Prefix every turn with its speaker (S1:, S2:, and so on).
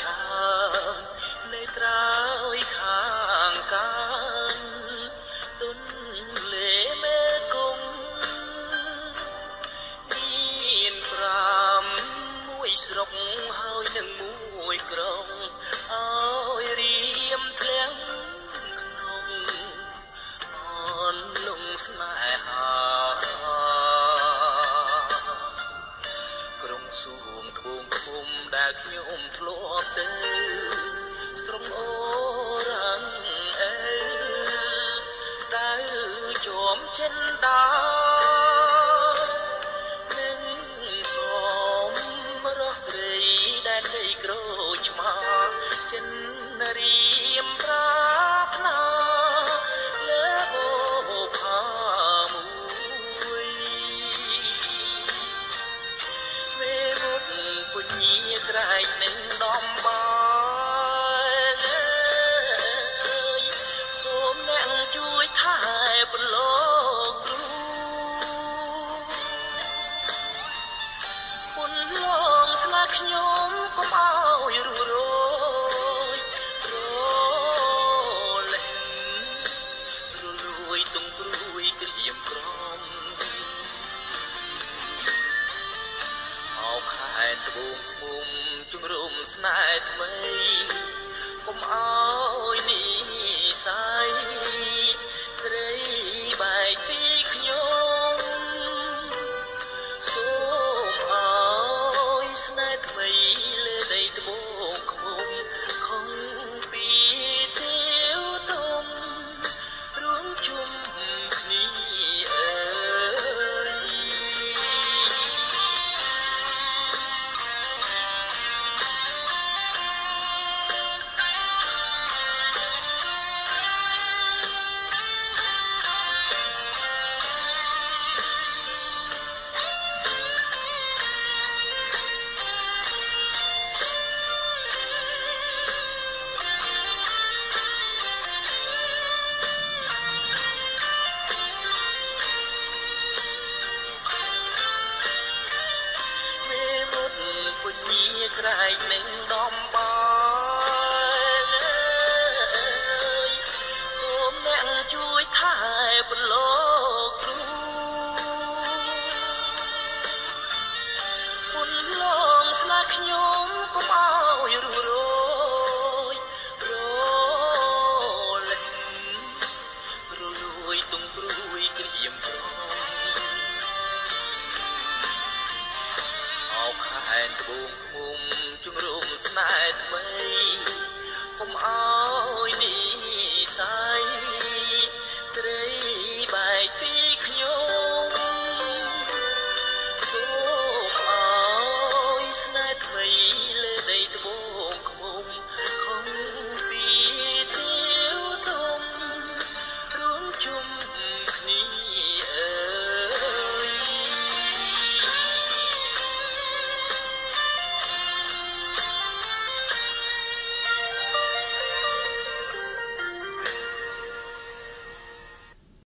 S1: ឆាននៅក្រៅខា សួងធួងភូមិដែលខ្ញុំធ្លាប់ទៅស្រងអូរ៉ាំងអេដែលជុំចិនដល់ ពុញាក្រែងនឹងដំបងអើយសូមអ្នកជួយថែប្រឡងគ្រូពុនលងស្លាខ្ញុំកុំឲ្យរੂរយរលែងរលួយទុំព្រួយក្រៀមក្រំ ត្បូងឃុំជង្រុំស្នេហ៍ថ្មីកុំឲ្យនិស័យស្រីបែកពីខ្ញុំសូមឲ្យស្នេហ៍ថ្មីលើដីត្បូងឃុំខំពីទៀវទុំរួមជុំ ស្រែកនឹងដំបងសូមអ្នកជួយថែបន្លកគ្រូពុនឡងស្នាខ្ញុំកុំអោយរੂរយរលរលួយទុំព្រួយក្រៀមក្រំអោខែនត្បូងខ្មោ ថ្មីកុំអោយនេះស័យស្រីបែកពីខ្ញុំសូមអោយស្នេហ៍ថ្មីលើដីត្បូងខ្មុំខំពីទៀវទុំរួមជុំគ្នា